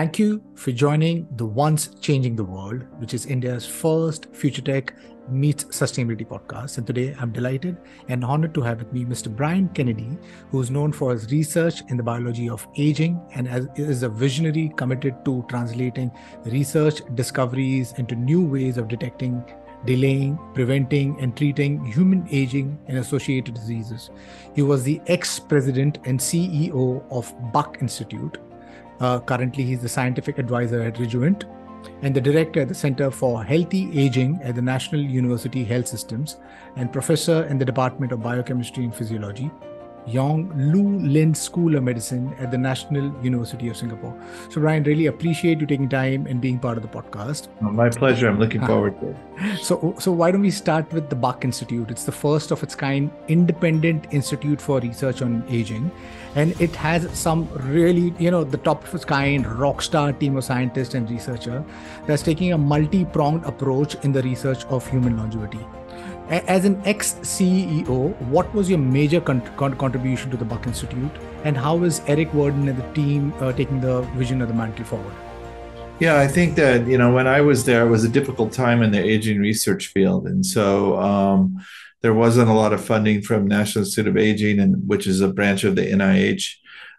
Thank you for joining the Ones Changing the World, which is India's first future tech meets sustainability podcast. And today I'm delighted and honored to have with me Mr. Brian Kennedy, who is known for his research in the biology of aging and is a visionary committed to translating research discoveries into new ways of detecting delaying, preventing, and treating human aging and associated diseases. He was the ex president and CEO of Buck Institute. Uh, currently, he's the scientific advisor at Rejuvant and the director at the Center for Healthy Aging at the National University Health Systems and professor in the Department of Biochemistry and Physiology. Yong Loo Lin School of Medicine at the National University of Singapore. So, Brian, really appreciate you taking time and being part of the podcast. Oh, my pleasure. I'm looking forward to it. So, so why don't we start with the Buck Institute? It's the first of its kind independent institute for research on aging, and it has some really, you know, the top of its kind rock star team of scientists and researcher that's taking a multi-pronged approach in the research of human longevity. As an ex CEO, what was your major con- con- contribution to the Buck Institute, and how is Eric Verdin and the team uh, taking the vision of the mantle forward? Yeah, I think that you know when I was there, it was a difficult time in the aging research field, and so um, there wasn't a lot of funding from National Institute of Aging, and which is a branch of the NIH,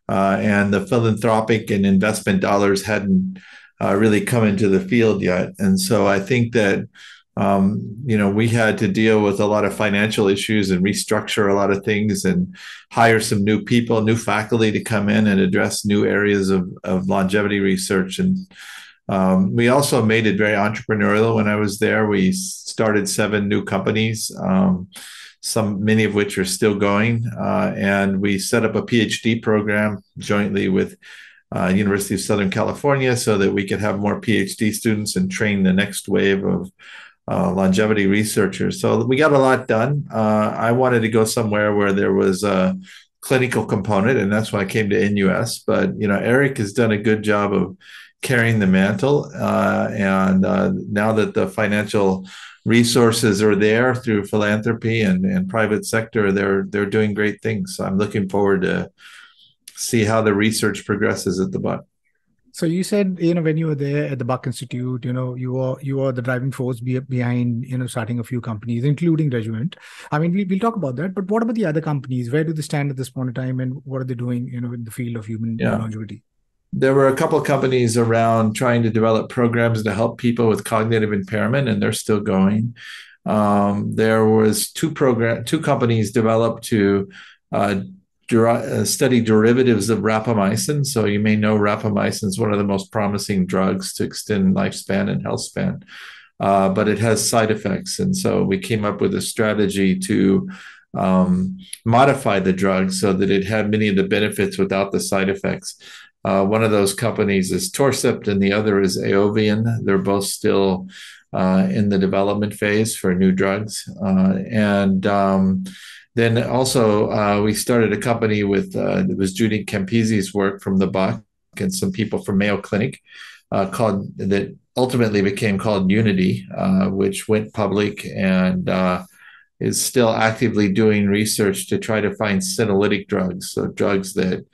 uh, and the philanthropic and investment dollars hadn't uh, really come into the field yet, and so I think that um, you know, we had to deal with a lot of financial issues and restructure a lot of things and hire some new people, new faculty to come in and address new areas of, of longevity research. And um, we also made it very entrepreneurial when I was there. We started seven new companies, um, some many of which are still going, uh, and we set up a PhD program jointly with uh, University of Southern California so that we could have more PhD students and train the next wave of uh, longevity researchers. So we got a lot done. Uh, I wanted to go somewhere where there was a clinical component, and that's why I came to NUS. But you know, Eric has done a good job of carrying the mantle, uh, and uh, now that the financial resources are there through philanthropy and, and private sector, they're they're doing great things. So I'm looking forward to see how the research progresses at the Buck. So you said, you know, when you were there at the Buck Institute, you know, you were you were the driving force be, behind, you know, starting a few companies, including Rejuvant. I mean, we, will talk about that. But what about the other companies? Where do they stand at this point in time, and what are they doing, you know, in the field of human yeah. longevity? There were a couple of companies around trying to develop programs to help people with cognitive impairment, and they're still going. Um, there was two program, two companies developed to uh, uh, study derivatives of rapamycin. So you may know rapamycin is one of the most promising drugs to extend lifespan and health span, uh, but it has side effects. And so we came up with a strategy to um, modify the drug so that it had many of the benefits without the side effects. Uh, one of those companies is Torcept, and the other is Aeovian. They're both still uh, in the development phase for new drugs. Uh, and um, then also uh, we started a company with uh, it was Judy Campisi's work from the Buck and some people from Mayo Clinic uh, called that ultimately became called Unity, uh, which went public and uh, is still actively doing research to try to find senolytic drugs, so drugs that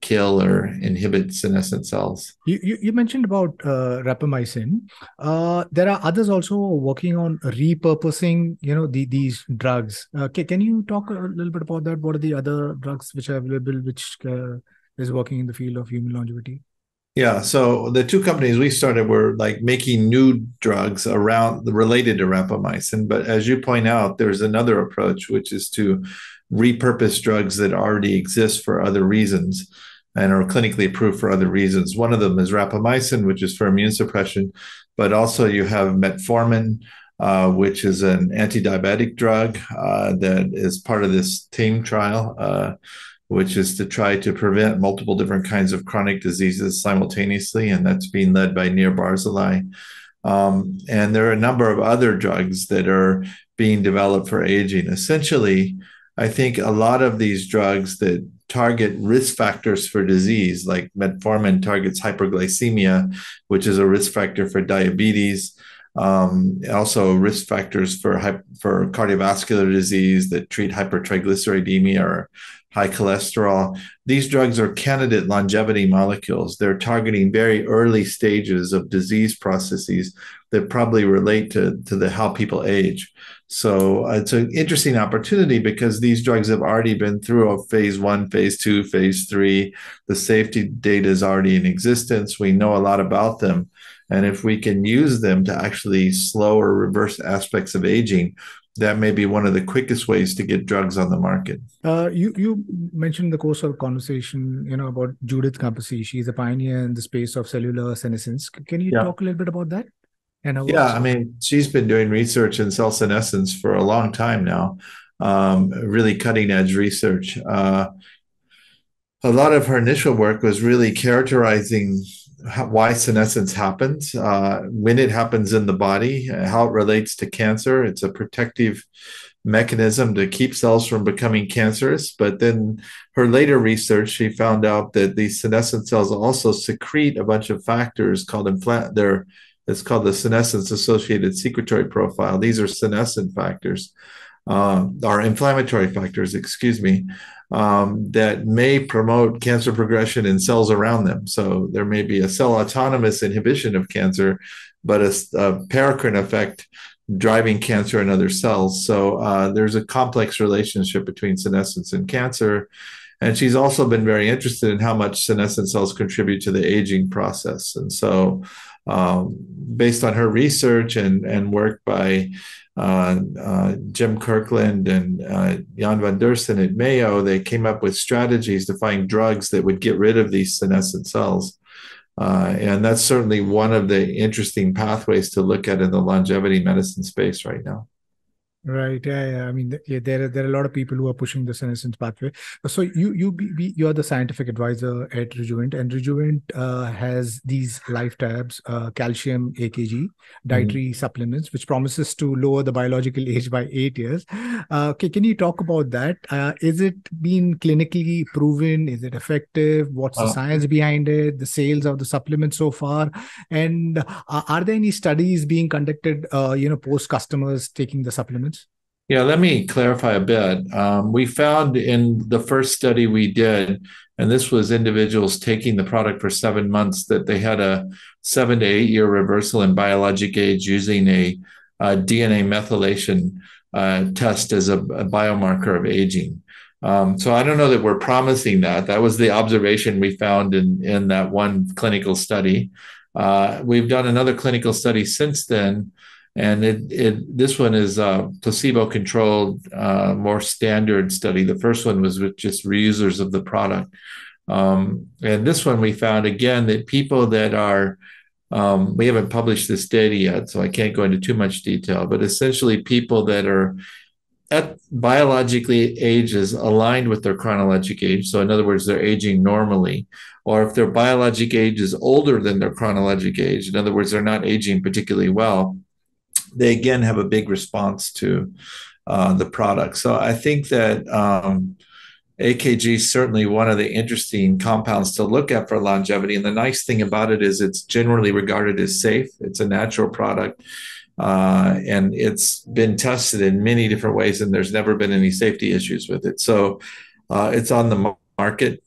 kill or inhibit senescent cells. You, you, you mentioned about uh, rapamycin. Uh, there are others also working on repurposing, you know, the, these drugs. Uh, can, can you talk a little bit about that? What are the other drugs which are available, which uh, is working in the field of human longevity? Yeah, so the two companies we started were like making new drugs around related to rapamycin. But as you point out, there's another approach, which is to repurpose drugs that already exist for other reasons and are clinically approved for other reasons. One of them is rapamycin, which is for immune suppression, but also you have metformin, uh, which is an anti-diabetic drug uh, that is part of this TAME trial, uh, which is to try to prevent multiple different kinds of chronic diseases simultaneously, and that's being led by Nir Barzilai. Um, and there are a number of other drugs that are being developed for aging. Essentially, I think a lot of these drugs that target risk factors for disease, like metformin targets hyperglycemia, which is a risk factor for diabetes. um, also risk factors for for cardiovascular disease that treat hypertriglyceridemia or high cholesterol. These drugs are candidate longevity molecules. They're targeting very early stages of disease processes that probably relate to, to the how people age. So it's an interesting opportunity because these drugs have already been through a phase one, phase two, phase three. The safety data is already in existence. We know a lot about them. And if we can use them to actually slow or reverse aspects of aging, that may be one of the quickest ways to get drugs on the market. Uh, you you mentioned in the course of conversation, you know, about Judith Campisi. She's a pioneer in the space of cellular senescence. Can you yeah. talk a little bit about that? And yeah, I mean, she's been doing research in cell senescence for a long time now. Um, really cutting edge research. Uh, a lot of her initial work was really characterizing why senescence happens, uh, when it happens in the body, how it relates to cancer. It's a protective mechanism to keep cells from becoming cancerous. But then her later research, she found out that these senescent cells also secrete a bunch of factors called infl- they're it's called the senescence associated secretory profile. These are senescent factors, uh, or inflammatory factors, excuse me, um, that may promote cancer progression in cells around them. So there may be a cell autonomous inhibition of cancer, but a, a paracrine effect driving cancer in other cells. So uh, there's a complex relationship between senescence and cancer. And she's also been very interested in how much senescent cells contribute to the aging process. And so, um, based on her research and, and work by uh, uh, Jim Kirkland and uh, Jan van Deursen at Mayo, they came up with strategies to find drugs that would get rid of these senescent cells. Uh, and that's certainly one of the interesting pathways to look at in the longevity medicine space right now. Right. Yeah, yeah. I mean, yeah, there are there are a lot of people who are pushing the senescence pathway. So you you be, you are the scientific advisor at Rejuvant, and Rejuvant uh, has these life tabs, uh, calcium AKG dietary mm-hmm. supplements, which promises to lower the biological age by eight years. Uh, okay, can you talk about that? Uh, is it been clinically proven? Is it effective? What's the uh. science behind it? The sales of the supplement so far, and uh, are there any studies being conducted? you know, post customers taking the supplements. Yeah, let me clarify a bit. Um, we found in the first study we did, and this was individuals taking the product for seven months, that they had a seven to eight year reversal in biologic age using a, a DNA methylation uh, test as a, a, biomarker of aging. Um, so I don't know that we're promising that. That was the observation we found in, in that one clinical study. Uh, we've done another clinical study since then and it, it this one is a placebo controlled uh, more standard study. The first one was with just reusers of the product. Um, and this one we found again that people that are um, we haven't published this data yet so i can't go into too much detail but essentially people that are at biologically ages aligned with their chronologic age so in other words they're aging normally or if their biologic age is older than their chronologic age in other words they're not aging particularly well they again have a big response to uh, the product. So I think that um, AKG is certainly one of the interesting compounds to look at for longevity. And the nice thing about it is it's generally regarded as safe. It's a natural product. Uh, and it's been tested in many different ways, and there's never been any safety issues with it. So uh, it's on the market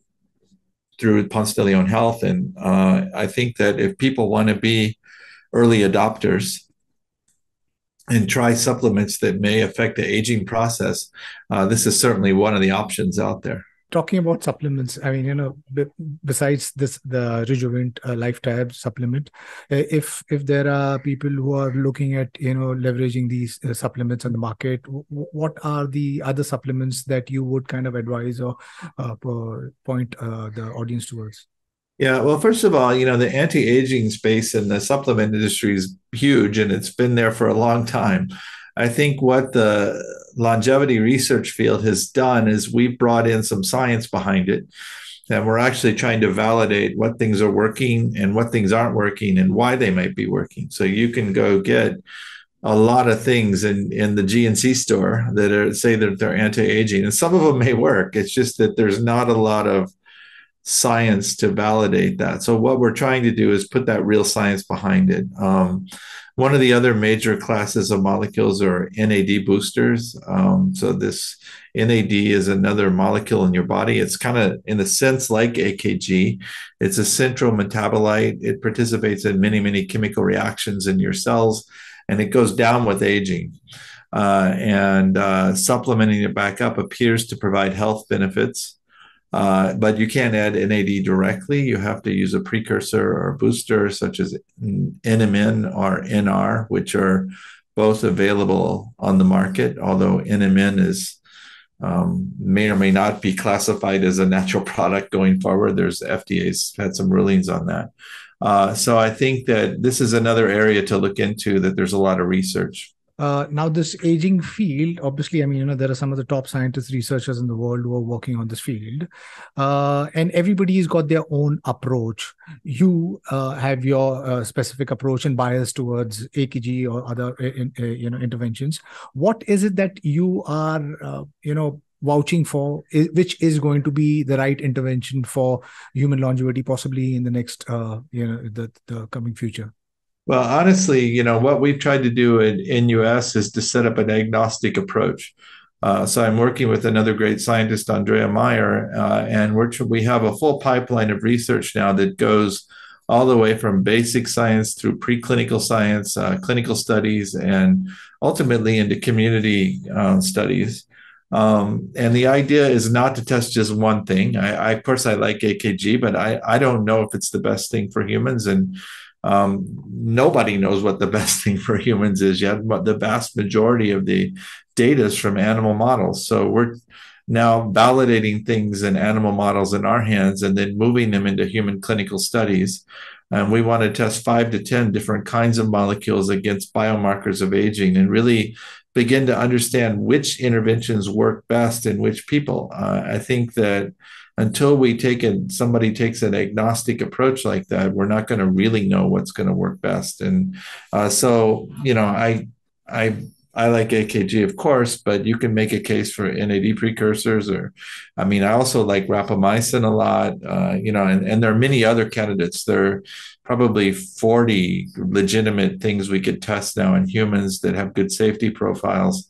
through Ponce de Leon Health. And uh, I think that if people want to be early adopters, and try supplements that may affect the aging process, uh, this is certainly one of the options out there. Talking about supplements, I mean, you know, b- besides this, the Rejuvant uh, Life Tab supplement, uh, if if there are people who are looking at you know leveraging these uh, supplements on the market, w- what are the other supplements that you would kind of advise or uh, point uh, the audience towards? Yeah, well, first of all, you know, the anti aging space in the supplement industry is huge and it's been there for a long time. I think what the longevity research field has done is we've brought in some science behind it. And we're actually trying to validate what things are working and what things aren't working and why they might be working. So you can go get a lot of things in, in the GNC store that are say that they're anti-aging, and some of them may work. It's just that there's not a lot of science to validate that. So what we're trying to do is put that real science behind it. Um, one of the other major classes of molecules are NAD boosters. Um, so this NAD is another molecule in your body. It's kind of in a sense like AKG. It's a central metabolite. It participates in many, many chemical reactions in your cells, and it goes down with aging. Uh, and uh, supplementing it back up appears to provide health benefits. Uh, but you can't add NAD directly. You have to use a precursor or a booster, such as NMN or NR, which are both available on the market, although NMN is um, may or may not be classified as a natural product going forward. There's FDA's had some rulings on that. Uh, so I think that this is another area to look into. That there's a lot of research uh, now this aging field obviously i mean you know there are some of the top scientists researchers in the world who are working on this field. Uh, and everybody's got their own approach. You uh, have your uh, specific approach and bias towards akg or other uh, uh, you know interventions. What is it that you are you know vouching for which is going to be the right intervention for human longevity possibly in the next you know the, the coming future well, honestly, you know, what we've tried to do in, US is to set up an agnostic approach. Uh, so I'm working with another great scientist, Andrea Maier, uh, and we're, we have a full pipeline of research now that goes all the way from basic science through preclinical science, uh, clinical studies, and ultimately into community uh, studies. Um, and the idea is not to test just one thing. I, I, of course, I like AKG, but I, I don't know if it's the best thing for humans. And um, nobody knows what the best thing for humans is yet, but the vast majority of the data is from animal models. So we're now validating things in animal models in our hands and then moving them into human clinical studies. And we want to test five to 10 different kinds of molecules against biomarkers of aging and really begin to understand which interventions work best in which people. Uh, I think that until we take it, somebody takes an agnostic approach like that, we're not going to really know what's going to work best. And uh, so, you know, I, I, I like AKG, of course, but you can make a case for NAD precursors, or, I mean, I also like rapamycin a lot, uh, you know, and, and there are many other candidates. There are probably 40 legitimate things we could test now in humans that have good safety profiles.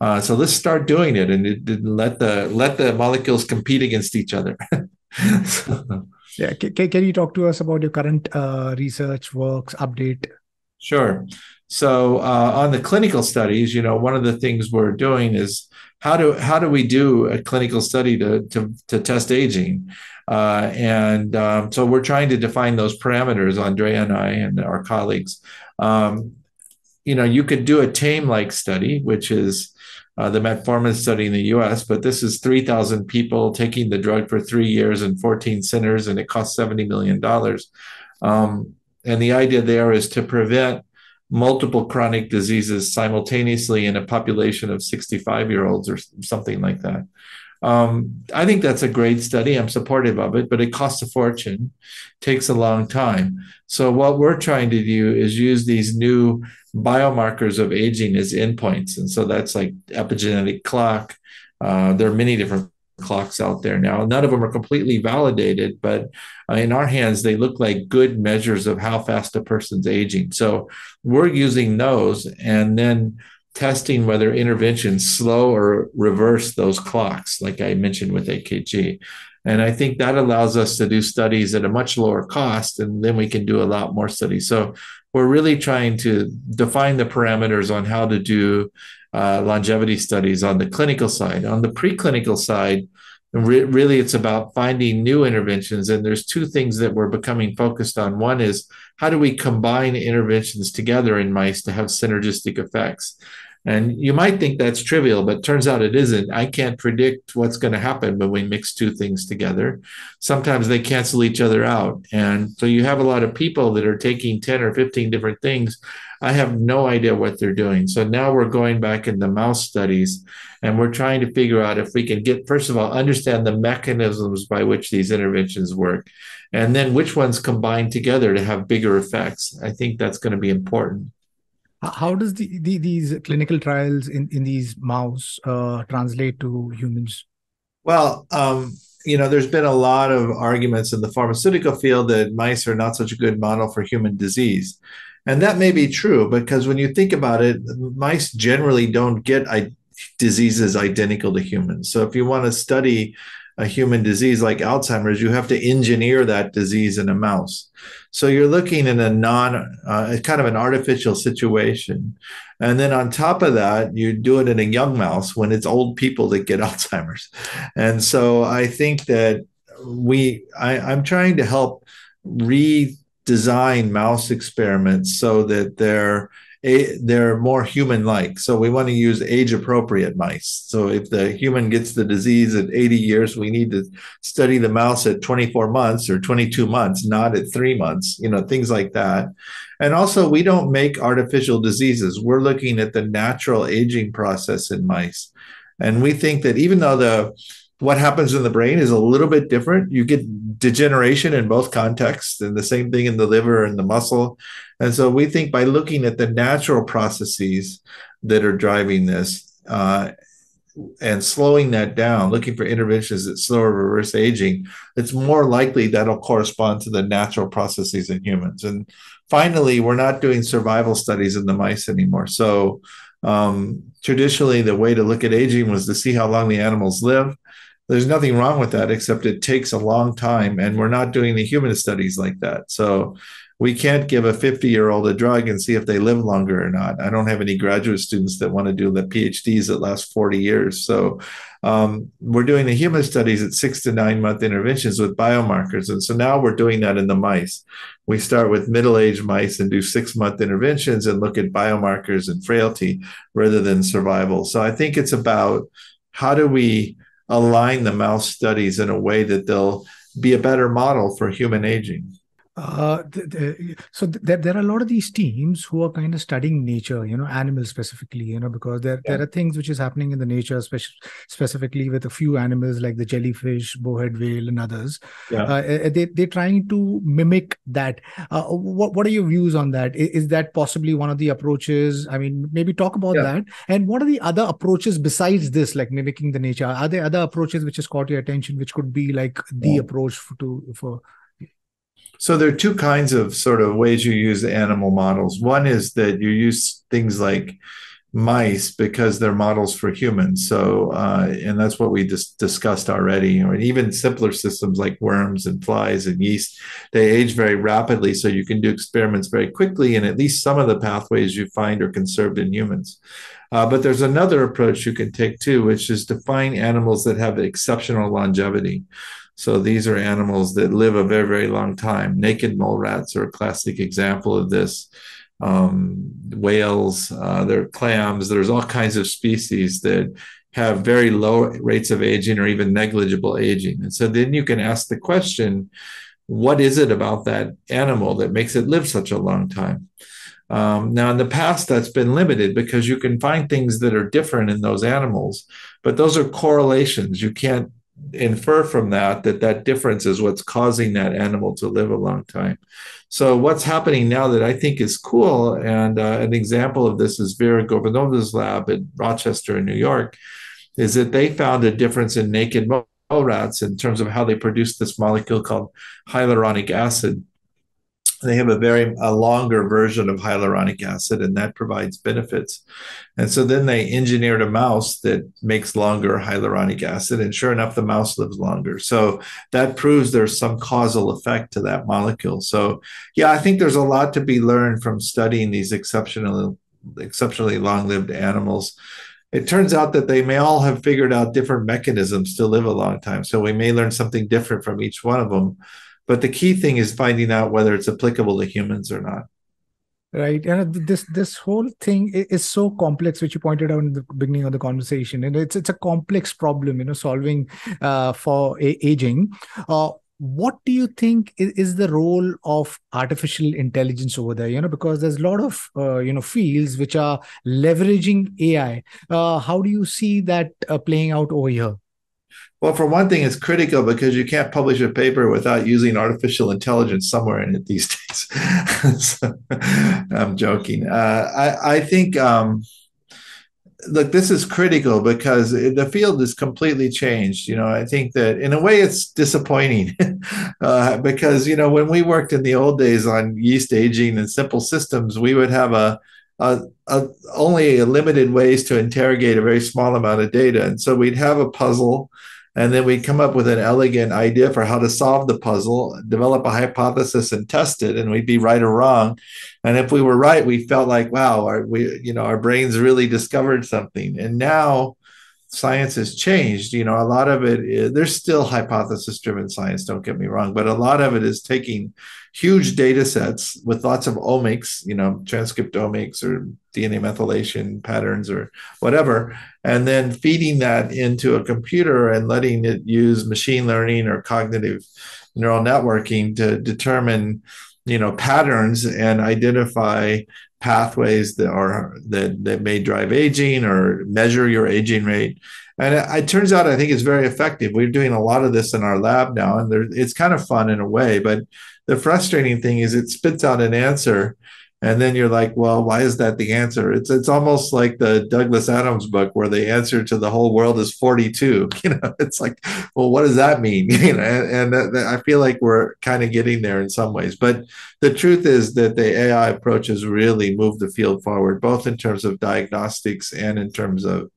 Uh, so let's start doing it and it, it let the let the molecules compete against each other. so, yeah, can, can you talk to us about your current uh, research works update? Sure. So uh, on the clinical studies, you know, one of the things we're doing is how do how do we do a clinical study to to, to test aging? Uh, and um, so we're trying to define those parameters, Andrea and I and our colleagues. Um, you know, you could do a TAME-like study, which is uh, the metformin study in the US, but this is 3,000 people taking the drug for three years and 14 centers, and it costs $70 million. Um, and the idea there is to prevent multiple chronic diseases simultaneously in a population of 65 year olds or something like that. Um, I think that's a great study. I'm supportive of it, but it costs a fortune, takes a long time. So, what we're trying to do is use these new biomarkers of aging as endpoints. And so that's like epigenetic clock. Uh, there are many different clocks out there now. None of them are completely validated, but uh, in our hands, they look like good measures of how fast a person's aging. So we're using those and then testing whether interventions slow or reverse those clocks, like I mentioned with AKG. And I think that allows us to do studies at a much lower cost, and then we can do a lot more studies. So we're really trying to define the parameters on how to do uh, longevity studies on the clinical side. On the preclinical side, re- really it's about finding new interventions. And there's two things that we're becoming focused on. One is how do we combine interventions together in mice to have synergistic effects? And you might think that's trivial, but turns out it isn't. I can't predict what's going to happen when we mix two things together. Sometimes they cancel each other out. And so you have a lot of people that are taking 10 or 15 different things. I have no idea what they're doing. So now we're going back in the mouse studies and we're trying to figure out if we can get, first of all, understand the mechanisms by which these interventions work, and then which ones combine together to have bigger effects. I think that's going to be important how does the, the, these clinical trials in, in these mouse uh, translate to humans well um, you know, there's been a lot of arguments in the pharmaceutical field that mice are not such a good model for human disease. And that may be true because when you think about it, mice generally don't get diseases identical to humans. So if you want to study a human disease like Alzheimer's, you have to engineer that disease in a mouse. So you're looking in a non, uh, kind of an artificial situation. And then on top of that, you do it in a young mouse when it's old people that get Alzheimer's. And so I think that we, I, I'm trying to help redesign mouse experiments so that they're a, they're more human like. So we want to use age appropriate mice. So if the human gets the disease at 80 years, we need to study the mouse at 24 months or 22 months, not at three months, you know, things like that. And also, we don't make artificial diseases. We're looking at the natural aging process in mice. And we think that even though the what happens in the brain is a little bit different. You get degeneration in both contexts, and the same thing in the liver and the muscle. And so we think by looking at the natural processes that are driving this uh, and slowing that down, looking for interventions that slow or reverse aging, it's more likely that'll correspond to the natural processes in humans. And finally, we're not doing survival studies in the mice anymore. So um, traditionally, the way to look at aging was to see how long the animals live there's nothing wrong with that except it takes a long time and we're not doing the human studies like that. So we can't give a 50 year old a drug and see if they live longer or not. I don't have any graduate students that want to do the phds that last 40 years. So um, we're doing the human studies at six to nine month interventions with biomarkers and so now we're doing that in the mice. We start with middle-aged mice and do six month interventions and look at biomarkers and frailty rather than survival. So i think it's about how do we align the mouse studies in a way that they'll be a better model for human aging. Uh, the, the, so there, there are a lot of these teams who are kind of studying nature, you know, animals specifically, you know, because there, yeah. there are things which is happening in the nature, speci- specifically with a few animals like the jellyfish, bowhead whale, and others. Yeah. Uh, eh, eh, they, they're trying to mimic that. Uh, what, what are your views on that? Is, is, that possibly one of the approaches? I mean, maybe talk about yeah. that. And what are the other approaches besides this, like mimicking the nature? Are there other approaches which has caught your attention, which could be like the approach for, to for so there are two kinds of sort of ways you use animal models. One is that you use things like mice because they're models for humans. So, uh, and that's what we just discussed already. Or even simpler systems like worms and flies and yeast, they age very rapidly. So you can do experiments very quickly, and at least some of the pathways you find are conserved in humans. Uh, but there's another approach you can take too, which is to find animals that have exceptional longevity. So these are animals that live a very, very long time. Naked mole rats are a classic example of this. Um, whales, uh, there are clams, there's all kinds of species that have very low rates of aging or even negligible aging. And so then you can ask the question, what is it about that animal that makes it live such a long time? Um, now, in the past, that's been limited because you can find things that are different in those animals, but those are correlations. You can't infer from that that that difference is what's causing that animal to live a long time. So what's happening now that I think is cool, and uh, an example of this is Vera Gorbunova's lab at Rochester in New York, is that they found a difference in naked mole rats in terms of how they produce this molecule called hyaluronic acid they have a very a longer version of hyaluronic acid and that provides benefits. And so then they engineered a mouse that makes longer hyaluronic acid and sure enough the mouse lives longer. So that proves there's some causal effect to that molecule. So yeah i think there's a lot to be learned from studying these exceptionally exceptionally long-lived animals. It turns out that they may all have figured out different mechanisms to live a long time. So we may learn something different from each one of them but the key thing is finding out whether it's applicable to humans or not. Right, and this this whole thing is so complex, which you pointed out in the beginning of the conversation, and it's it's a complex problem, you know, solving uh, for aging. Uh, what do you think is, is, the role of artificial intelligence over there? You know because there's a lot of uh, you know fields which are leveraging ai uh, how do you see that uh, playing out over here well, for one thing, it's critical because you can't publish a paper without using artificial intelligence somewhere in it these days. so, I'm joking. Uh, I, I, think um, look, this is critical because the field is completely changed. You know, I think that in a way it's disappointing uh, because, you know, when we worked in the old days on yeast aging and simple systems, we would have a, Uh, uh, a, a only limited ways to interrogate a very small amount of data. And so we'd have a puzzle and then we'd come up with an elegant idea for how to solve the puzzle develop a hypothesis and test it and we'd be right or wrong and if we were right we felt like wow our, we you know our brains really discovered something and now science has changed you know a lot of it is, there's still hypothesis driven science don't get me wrong but a lot of it is taking huge data sets with lots of omics you know transcriptomics or dna methylation patterns or whatever and then feeding that into a computer and letting it use machine learning or cognitive neural networking to determine you know patterns and identify pathways that are that that may drive aging or measure your aging rate. And it, it, turns out I think it's very effective. We're doing a lot of this in our lab now, and there, it's kind of fun in a way. But the frustrating thing is it spits out an answer and then you're like well why is that the answer? It's it's almost like the douglas adams book where the answer to the whole world is 42 you know? It's like well what does that mean? You know and, and i feel like we're kind of getting there in some ways. But the truth is that the ai approach has really moved the field forward both in terms of diagnostics and in terms of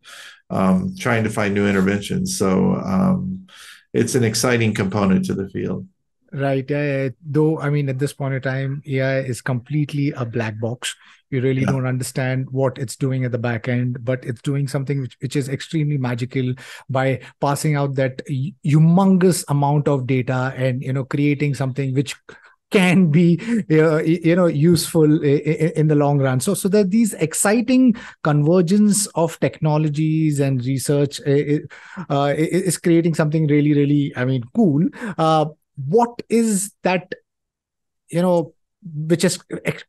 um, trying to find new interventions. So um, it's an exciting component to the field Right. Yeah, yeah. Though, I mean, at this point in time, AI is completely a black box. You really yeah. don't understand what it's doing at the back end, but it's doing something which, which is extremely magical by passing out that humongous amount of data and, you know, creating something which can be uh, you know useful in the long run so so that these exciting convergence of technologies and research uh, is creating something really really i mean cool uh, what is that you know which has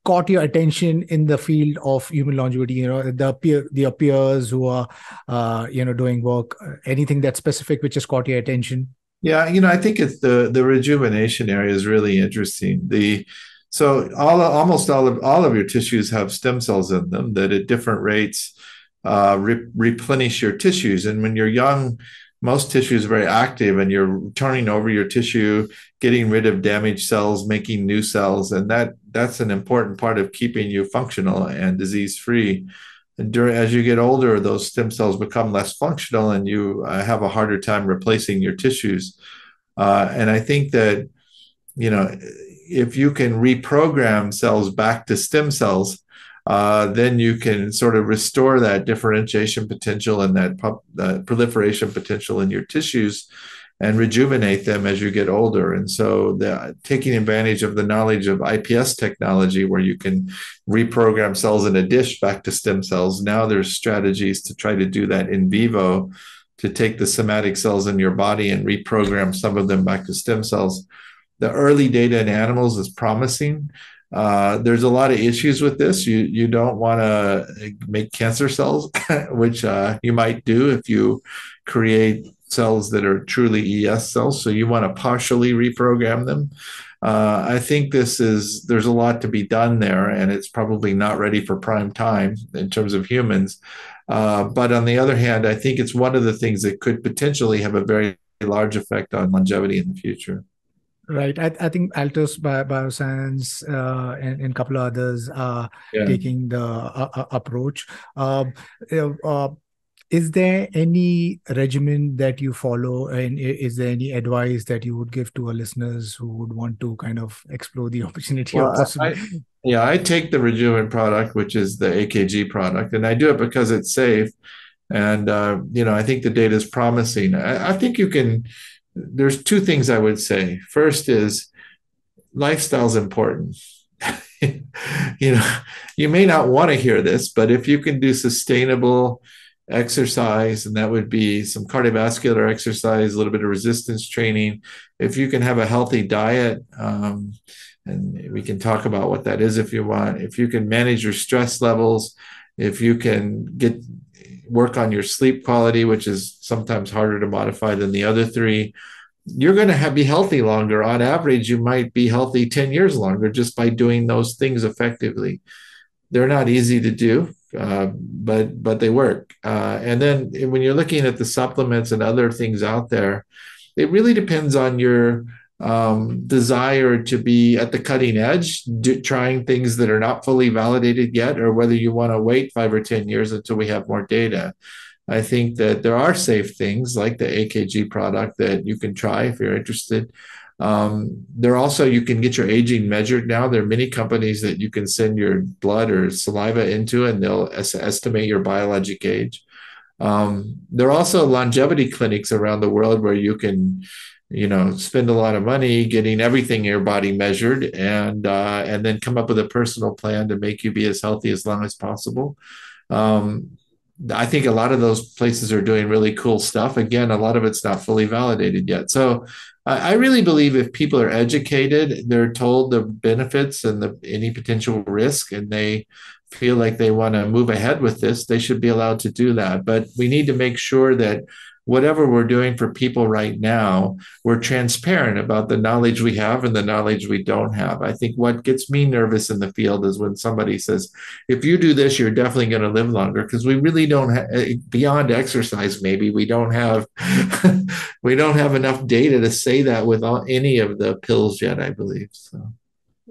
caught your attention in the field of human longevity? You know the peer the peers who are uh, you know doing work anything that specific which has caught your attention? Yeah you know i think it's the the rejuvenation area is really interesting. The so all almost all of all of your tissues have stem cells in them that at different rates uh, re- replenish your tissues. And when you're young most tissue is very active and you're turning over your tissue getting rid of damaged cells making new cells. And that that's an important part of keeping you functional and disease free and during, as you get older those stem cells become less functional and you uh, have a harder time replacing your tissues. Uh, and i think that you know if you can reprogram cells back to stem cells uh, then you can sort of restore that differentiation potential and that uh, proliferation potential in your tissues and rejuvenate them as you get older. And so, the, taking advantage of the knowledge of IPS technology, where you can reprogram cells in a dish back to stem cells, now there's strategies to try to do that in vivo to take the somatic cells in your body and reprogram some of them back to stem cells. The early data in animals is promising. Uh, there's a lot of issues with this. You you don't want to make cancer cells, which uh, you might do if you create cells that are truly ES cells. So you want to partially reprogram them. Uh, I think this is there's a lot to be done there, and it's probably not ready for prime time in terms of humans. Uh, but on the other hand, I think it's one of the things that could potentially have a very large effect on longevity in the future. Right. I, I think Altos Bioscience uh, and, and a couple of others are yeah. taking the uh, uh approach. Um, uh, is there any regimen that you follow and is there any advice that you would give to our listeners who would want to kind of explore the opportunity well, I, yeah i take the Rejuvant product which is the akg product and i do it because it's safe and uh, you know i think the data is promising I, I think you can there's two things I would say. First is lifestyle is important. you know, you may not want to hear this, but if you can do sustainable exercise, and that would be some cardiovascular exercise, a little bit of resistance training, if you can have a healthy diet, um, and we can talk about what that is if you want, if you can manage your stress levels, if you can get work on your sleep quality, which is sometimes harder to modify than the other three, you're going to have, be healthy longer. On average, you might be healthy 10 years longer just by doing those things effectively. They're not easy to do. uh, but but they work. Uh, and then when you're looking at the supplements and other things out there, it really depends on your um, desire to be at the cutting edge, do, trying things that are not fully validated yet, or whether you want to wait five or 10 years until we have more data. I think that there are safe things like the AKG product that you can try if you're interested. Um, there also you can get your aging measured now. There are many companies that you can send your blood or saliva into, and they'll es- estimate your biologic age. Um, there are also longevity clinics around the world where you can, you know, spend a lot of money getting everything in your body measured, and uh, and then come up with a personal plan to make you be as healthy as long as possible. Um, I think a lot of those places are doing really cool stuff. Again, a lot of it's not fully validated yet. So I really believe if people are educated, they're told the benefits and the any potential risk, and they feel like they want to move ahead with this, they should be allowed to do that. But we need to make sure that whatever we're doing for people right now, we're transparent about the knowledge we have and the knowledge we don't have. I think what gets me nervous in the field is when somebody says, if you do this, you're definitely going to live longer, because we really don't have, eh, beyond exercise, maybe we don't have, we don't have enough data to say that with all, any of the pills yet, I believe. So.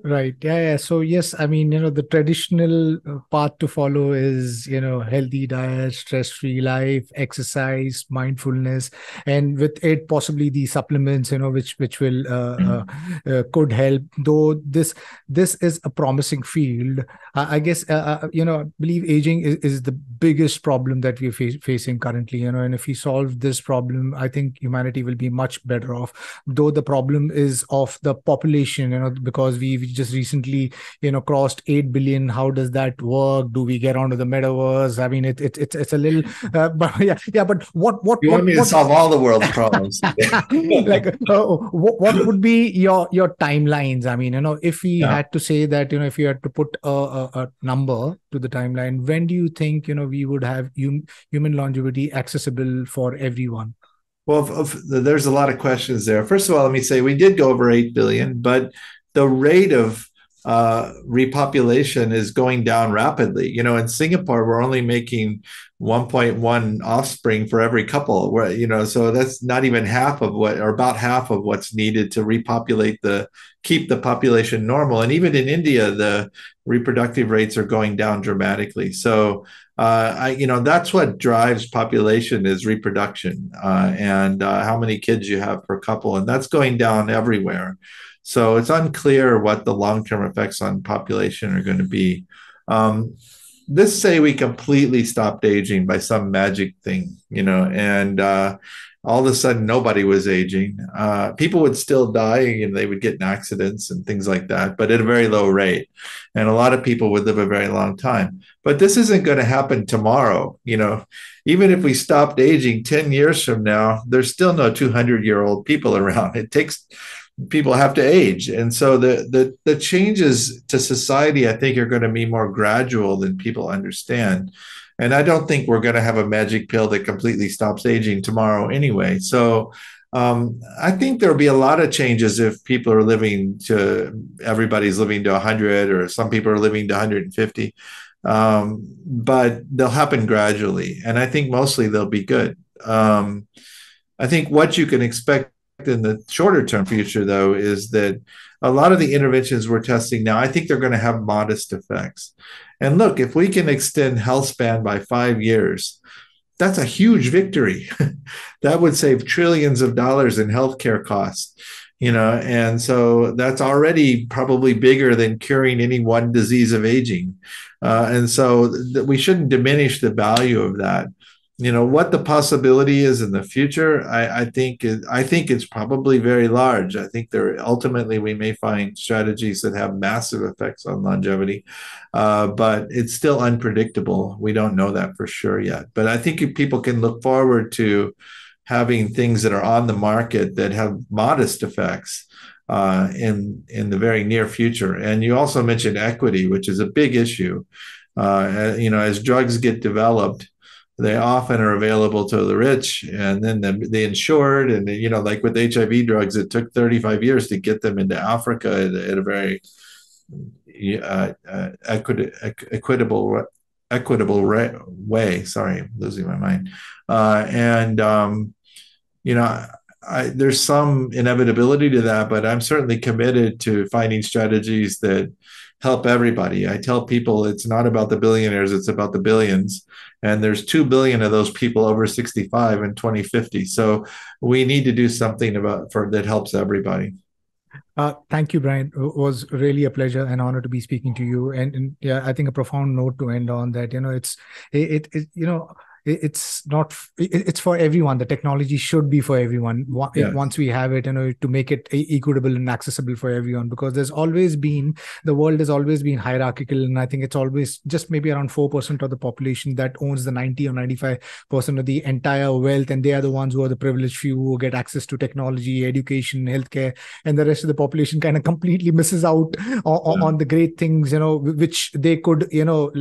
Right. Yeah, yeah. So yes, I mean, you know, the traditional uh, path to follow is, you know, healthy diet, stress-free life, exercise, mindfulness, and with it possibly the supplements, you know, which which will uh, uh, uh could help. Though this this is a promising field, I guess uh, uh, you know, I believe aging is, is the biggest problem that we're fa- facing currently. You know, and if we solve this problem, I think humanity will be much better off. Though the problem is of the population, you know, because we just recently you know crossed 8 billion. How does that work? Do we get onto the metaverse? I mean it, it, it's it's a little uh, but yeah yeah but what what you what, want me what, to solve all the world's problems. Like uh, what, what would be your your timelines? I mean you know if we yeah. had to say that you know if you had to put a, a, a number to the timeline when do you think you know we would have hum, human longevity accessible for everyone? Well, there's a lot of questions there. First of all, let me say we did go over 8 billion, but the rate of uh, repopulation is going down rapidly. You know, in Singapore, we're only making 1.1 offspring for every couple. Where you know, so that's not even half of what, or about half of what's needed to repopulate the keep the population normal. And even in India, the reproductive rates are going down dramatically. So, uh, I, you know, that's what drives population is reproduction uh, and uh, how many kids you have per couple, and that's going down everywhere. So it's unclear what the long term effects on population are going to be. Um, let's say we completely stopped aging by some magic thing, you know, and uh, all of a sudden nobody was aging. Uh, people would still die and they would get in accidents and things like that, but at a very low rate. And a lot of people would live a very long time. But this isn't going to happen tomorrow. You know, even if we stopped aging 10 years from now, there's still no 200 year old people around. It takes people have to age and so the the the changes to society i think are going to be more gradual than people understand and i don't think we're going to have a magic pill that completely stops aging tomorrow anyway so um, I think there'll be a lot of changes if people are living to everybody's living to 100 or some people are living to 150. Um, but they'll happen gradually. And I think mostly they'll be good. Um, I think what you can expect in the shorter term future, though, is that a lot of the interventions we're testing now, I think they're going to have modest effects. And look, if we can extend health span by five years, that's a huge victory. that would save trillions of dollars in healthcare costs, you know, and so that's already probably bigger than curing any one disease of aging. Uh, and so th- we shouldn't diminish the value of that you know what the possibility is in the future i, I think it, i think it's probably very large. I think there ultimately we may find strategies that have massive effects on longevity uh, but it's still unpredictable. We don't know that for sure yet. But i think people can look forward to having things that are on the market that have modest effects uh, in in the very near future. And you also mentioned equity which is a big issue. Uh, you know as drugs get developed they often are available to the rich and then the, the insured and you know like with hiv drugs it took 35 years to get them into africa at, at a very uh, uh, equitable equitable re- way. Sorry, I'm losing my mind. Uh, and um, you know, I, there's some inevitability to that, but I'm certainly committed to finding strategies that help everybody. I tell people it's not about the billionaires, it's about the billions. And there's 2 billion of those people over 65 in 2050. So we need to do something about for that helps everybody. Uh, thank you, Brian. It was really a pleasure and honor to be speaking to you. And, and yeah, I think a profound note to end on that. You know, it's it, it, it you know it's not it's for everyone the technology should be for everyone yes. once we have it you know to make it equitable and accessible for everyone because there's always been the world has always been hierarchical and i think it's always just maybe around 4% of the population that owns the 90 or 95% of the entire wealth and they are the ones who are the privileged few who get access to technology education healthcare and the rest of the population kind of completely misses out on, yeah. on the great things you know which they could you know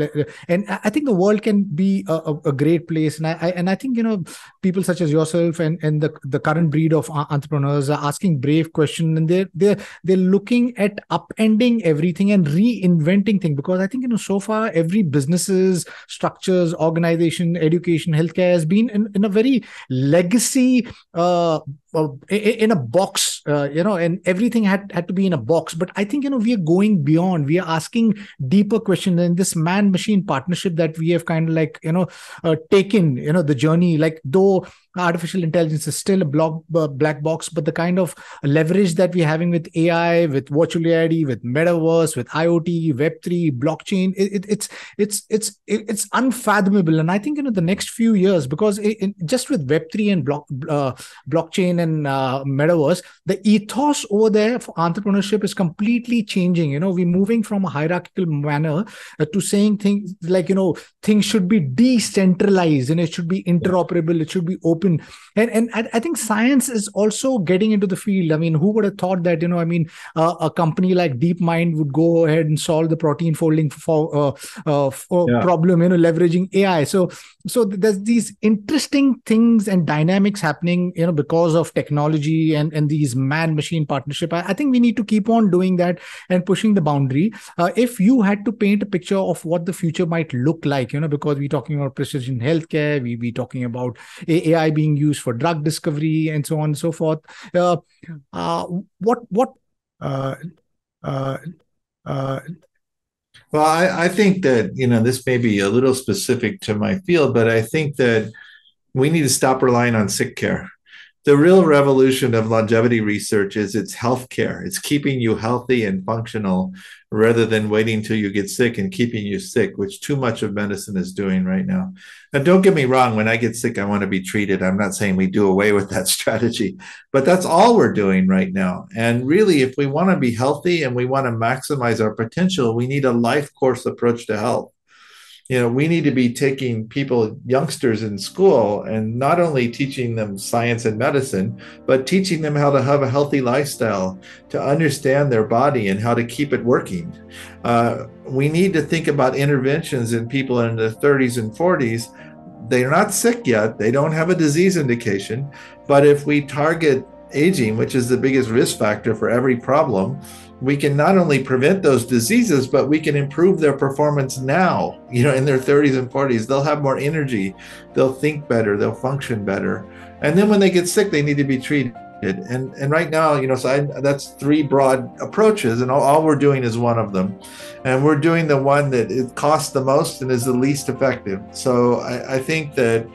and i think the world can be a, a great place. And I, I, and i think you know people such as yourself and and the the current breed of entrepreneurs are asking brave questions and they're they're they're looking at upending everything and reinventing things because i think you know so far every businesses structures organization education healthcare has been in, in a very legacy uh, uh, in a box uh, you know and everything had had to be in a box. But i think you know we are going beyond. We are asking deeper questions and this man machine partnership that we have kind of like you know uh, taken you know the journey. Like though artificial intelligence is still a block, uh, black box, but the kind of leverage that we're having with AI, with virtual reality, with metaverse, with IoT, Web three, blockchain, it, it, it's it's it's it's unfathomable. And I think you know the next few years, because it, just with Web three and block uh, blockchain and uh, metaverse, the ethos over there for entrepreneurship is completely changing. You know, we're moving from a hierarchical manner uh, to saying things like you know things should be decentralized and it should be interoperable, it should be open open. And and I, I, think science is also getting into the field. I mean who would have thought that you know i mean uh, a company like deepmind would go ahead and solve the protein folding for, uh, uh, for yeah. problem you know leveraging ai so so there's these interesting things and dynamics happening you know because of technology and and these man machine partnership. I, I, think we need to keep on doing that and pushing the boundary. Uh, if you had to paint a picture of what the future might look like you know because we're talking about precision healthcare we be talking about ai being used for drug discovery and so on and so forth. Uh, uh, what what uh, uh, uh well, I, I think that, you know, this may be a little specific to my field, but I think that we need to stop relying on sick care the real revolution of longevity research is it's healthcare. It's keeping you healthy and functional rather than waiting till you get sick and keeping you sick, which too much of medicine is doing right now. And don't get me wrong, when I get sick, I want to be treated. I'm not saying we do away with that strategy, but that's all we're doing right now. And really, if we want to be healthy and we want to maximize our potential, we need a life course approach to health you know we need to be taking people youngsters in school and not only teaching them science and medicine but teaching them how to have a healthy lifestyle to understand their body and how to keep it working. Uh, we need to think about interventions in people in their 30s and 40s they're not sick yet. They don't have a disease indication. But if we target aging which is the biggest risk factor for every problem we can not only prevent those diseases, but we can improve their performance now, you know, in their 30s and 40s. They'll have more energy, they'll think better, they'll function better. And then when they get sick, they need to be treated. And and right now, you know, so I, that's three broad approaches, and all, all, we're doing is one of them, and we're doing the one that it costs the most and is the least effective. So I, I think that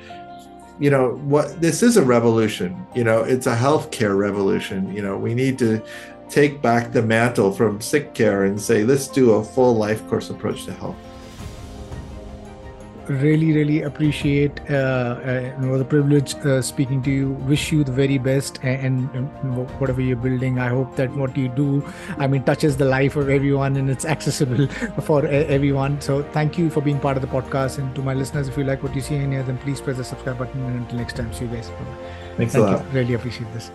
you know what this is a revolution you know it's a healthcare revolution you know we need to take back the mantle from sick care and say, let's do a full life course approach to health. Really, really appreciate uh, uh, you know, the privilege uh, speaking to you. Wish you the very best, and, and, whatever you're building, I hope that what you do, I mean, touches the life of everyone and it's accessible for everyone. So, thank you for being part of the podcast. And to my listeners, if you like what you see in here, then please press the subscribe button. And until next time, see you guys. Thanks thank a lot. You. Really appreciate this.